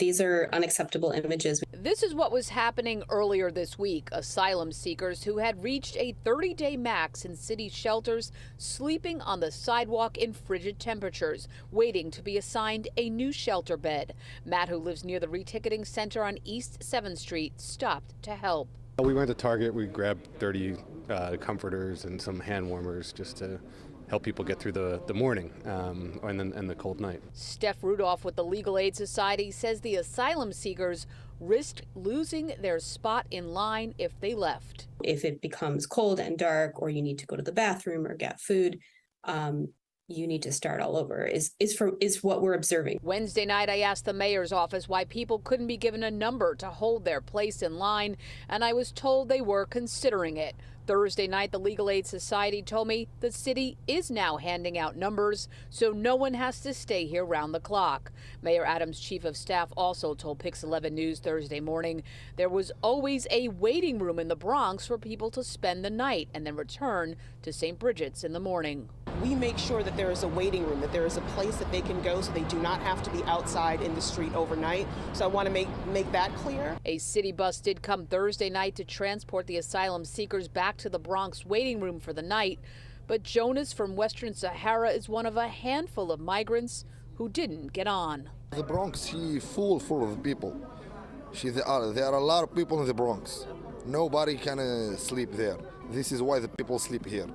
these are unacceptable images. This is what was happening earlier this week. Asylum seekers who had reached a 30 day max in city shelters sleeping on the sidewalk in frigid temperatures, waiting to be assigned a new shelter bed. Matt, who lives near the reticketing center on East 7th Street, stopped to help. We went to Target, we grabbed 30 uh, comforters and some hand warmers just to help people get through the, the morning um, and, then, and the cold night. Steph Rudolph with the Legal Aid Society says the asylum seekers risked losing their spot in line if they left. If it becomes cold and dark, or you need to go to the bathroom or get food, um, you need to start all over is is from is what we're observing. Wednesday night I asked the mayor's office why people couldn't be given a number to hold their place in line and I was told they were considering it. Thursday night, the Legal Aid Society told me the city is now handing out numbers, so no one has to stay here round the clock. Mayor Adams' chief of staff also told Pix 11 News Thursday morning there was always a waiting room in the Bronx for people to spend the night and then return to St. Brigid's in the morning. We make sure that there is a waiting room, that there is a place that they can go so they do not have to be outside in the street overnight. So I want to make, make that clear. A city bus did come Thursday night to transport the asylum seekers back to the Bronx waiting room for the night. But Jonas from Western Sahara is one of a handful of migrants who didn't get on. The Bronx, he full full of people. She, there, are, there are a lot of people in the Bronx. Nobody can uh, sleep there. This is why the people sleep here.